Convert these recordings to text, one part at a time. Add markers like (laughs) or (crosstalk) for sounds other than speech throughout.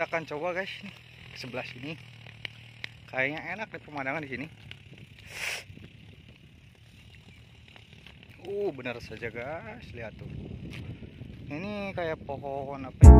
kita akan coba guys nih ke sebelah sini. Kayaknya enak deh pemandangan di sini. Uh benar saja guys. Lihat tuh. Ini kayak pohon apa ya?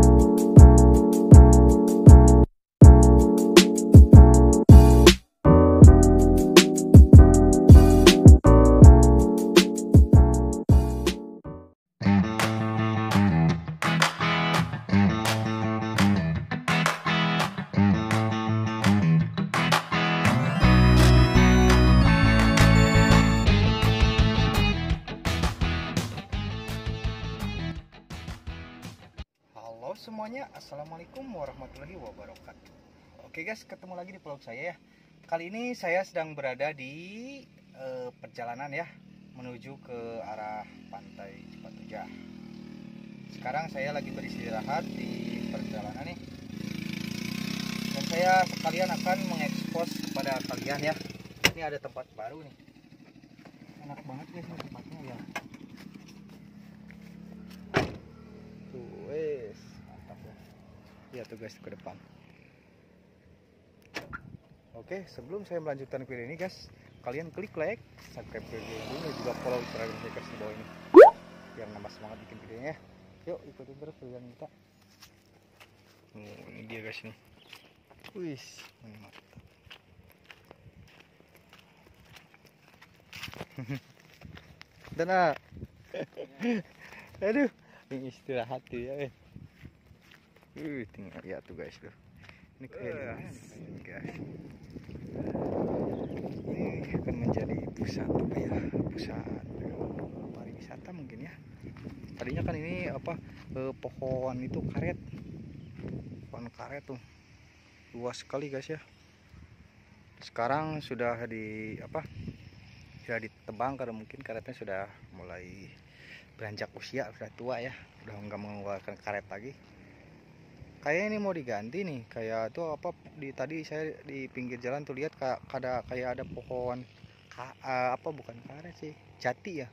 Assalamualaikum warahmatullahi wabarakatuh. Oke guys, ketemu lagi di vlog saya ya. Kali ini saya sedang berada di eh, perjalanan ya Menuju ke arah pantai Cipatujah. Sekarang saya lagi beristirahat di perjalanan nih. Dan saya sekalian akan mengekspos kepada kalian ya. Ini ada tempat baru nih. Enak banget guys tempatnya ya. Tuh, wes. Tuh guys ke depan. Oke, sebelum saya melanjutkan video ini guys, kalian klik like, subscribe video ini dan juga follow Instagram saya di bawah ini. Biar nambah semangat bikin videonya. Yuk, ikutin terus video kita. Oh, ini dia guys nih. Wis, mantap. (laughs) Dan ah. (laughs) Aduh, ini istirahat ya. Uh, tinggal lihat tuh guys tuh. Ini keren guys. Ini akan menjadi pusat apa ya? Pusat pariwisata mungkin ya. Tadinya kan ini apa eh, pohon itu karet. Pohon karet tuh. Luas sekali guys ya. Sekarang sudah di apa? Sudah ditebang karena mungkin karetnya sudah mulai beranjak usia sudah tua ya udah nggak mengeluarkan karet lagi kayaknya ini mau diganti nih. Kayak tuh apa di tadi saya di pinggir jalan tuh lihat kayak ada kayak ada pohon ka, eh, apa bukan karet sih jati ya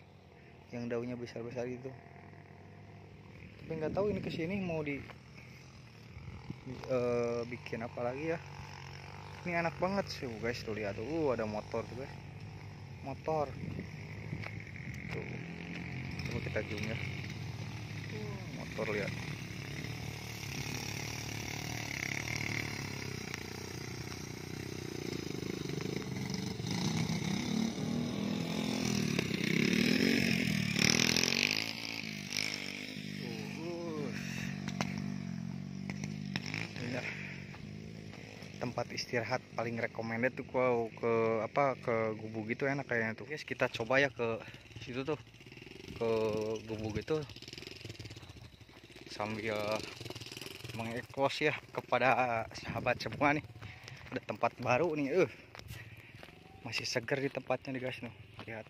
yang daunnya besar besar itu tapi nggak tahu ini ke sini mau di eh, bikin apa lagi ya. Ini enak banget sih guys tuh lihat tuh. Uh, ada motor tuh guys. Motor. Tuh. Coba kita zoom ya. Uh, motor lihat Uh, Ini tempat istirahat paling recommended tuh kalau ke apa ke gubuk gitu enak kayaknya tuh. Guys kita coba ya ke situ tuh. Ke gubuk itu sambil mengekos ya kepada sahabat semua nih. Ada tempat baru nih eh. Masih segar di tempatnya nih guys nih. Lihat.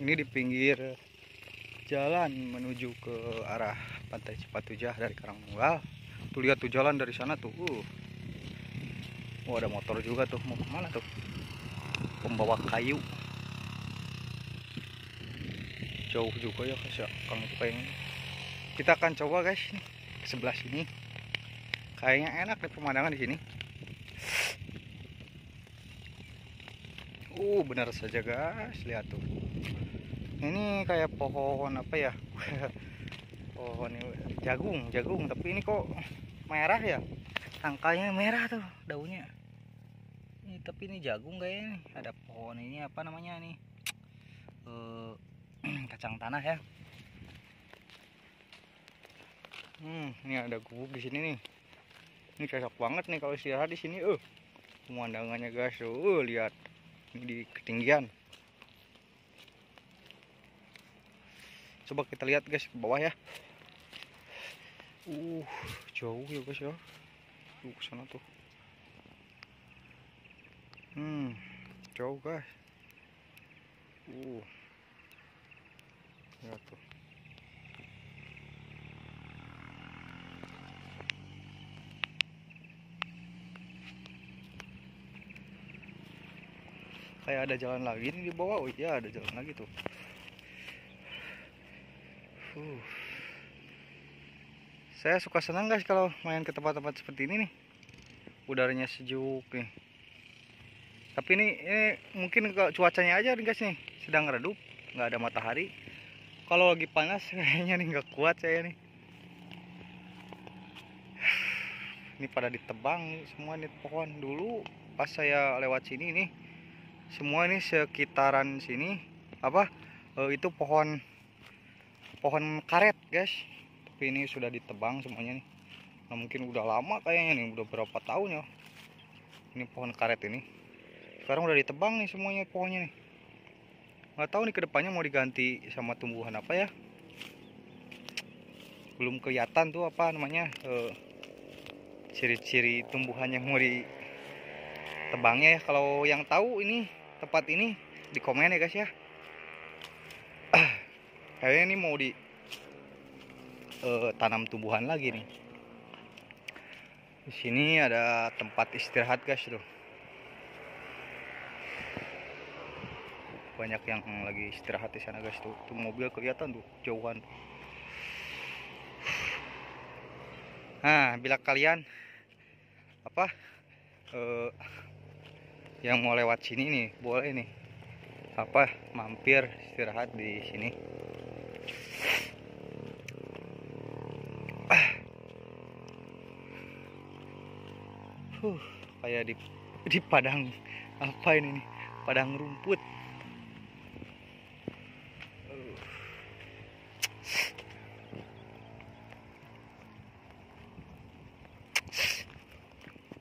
Ini di pinggir jalan menuju ke arah pantai Cipatujah dari Karangtunggal tuh lihat tuh jalan dari sana tuh. Uh. Oh ada motor juga tuh. Mau ke mana tuh? Pembawa kayu. Jauh juga ya guys ya. Kang itu kayaknya kita akan coba guys ke sebelah sini. Kayaknya enak deh pemandangan di sini. Uh benar saja guys. Lihat tuh. Ini kayak pohon apa ya? (laughs) Pohon jagung jagung. Tapi ini kok merah ya? Tangkanya merah tuh daunnya ini tapi ini jagung kayaknya nih. ada pohon ini apa namanya nih Eh, (clears throat) kacang tanah ya. Hmm ini ada gubuk di sini nih. Ini cocok banget nih kalau istirahat di sini eh pemandangannya guys. Tuh uh, lihat. Ini di ketinggian. Coba kita lihat guys ke bawah ya uh jauh ya guys ya. Uh ke sana tuh. Hmm jauh guys. Uh. Lihat tuh. Kayak ada jalan lagi nih di bawah. Oh iya ada jalan lagi tuh. Uh. Saya suka senang guys kalau main ke tempat-tempat seperti ini nih. Udaranya sejuk nih. Tapi ini, ini mungkin cuacanya aja nih guys nih sedang redup nggak ada matahari. Kalau lagi panas (laughs) kayaknya nih nggak kuat saya nih. (sighs) Ini pada ditebang semua nih pohon. Dulu pas saya lewat sini nih semua ini sekitaran sini apa eh, itu pohon pohon karet guys tapi ini sudah ditebang semuanya nih. Nah, mungkin udah lama kayaknya nih udah berapa tahun ya. Ini pohon karet ini. Sekarang udah ditebang nih semuanya pohonnya nih. Nggak tahu nih ke depannya mau diganti sama tumbuhan apa ya. Belum kelihatan tuh apa namanya eh, ciri-ciri tumbuhan yang mau ditebangnya ya. Kalau yang tahu ini tempat ini di komen ya guys ya. (clears throat) Kayaknya ini mau di eh, tanam tumbuhan lagi nih. Di sini ada tempat istirahat guys tuh. Banyak yang lagi istirahat di sana guys tuh, tuh mobil kelihatan tuh jauhan. Nah bila kalian apa eh, yang mau lewat sini nih boleh nih apa mampir istirahat di sini huh, kayak di di padang apa ini? Nih padang rumput.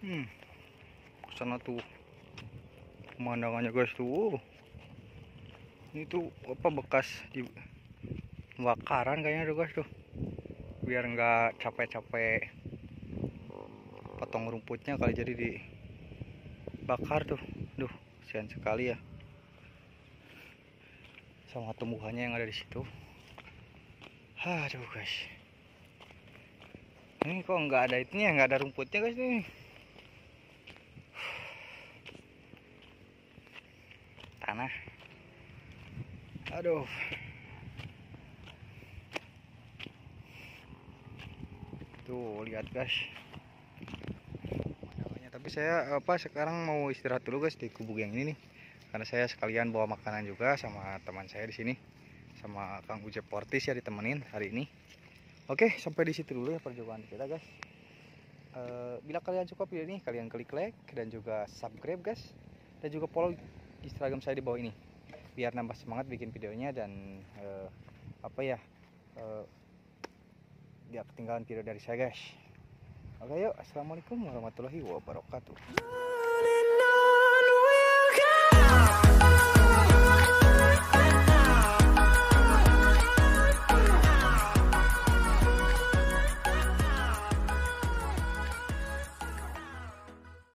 Hmm sana tuh. Pemandangannya guys tuh. Ini tuh apa bekas di bakaran kayaknya tuh guys tuh. Biar nggak capek-capek potong rumputnya kali jadi dibakar tuh. Duh kasihan sekali ya. Sama tumbuhannya yang ada di situ. Aduh guys. Ini kok nggak ada itunya nggak ada rumputnya guys nih. Tanah. Aduh. Tuh lihat guys Tapi saya apa sekarang mau istirahat dulu guys di kubu yang ini nih. Karena saya sekalian bawa makanan juga sama teman saya di sini. Sama Kang Uje Portis ya ditemenin hari ini. Oke sampai di situ dulu ya perjuangan kita guys. Eh, bila kalian suka video ini kalian klik like dan juga subscribe guys. Dan juga follow Instagram saya di bawah ini. Biar nambah semangat bikin videonya dan eh, apa ya eh, tidak ketinggalan video dari saya guys oke yuk. Assalamualaikum warahmatullahi wabarakatuh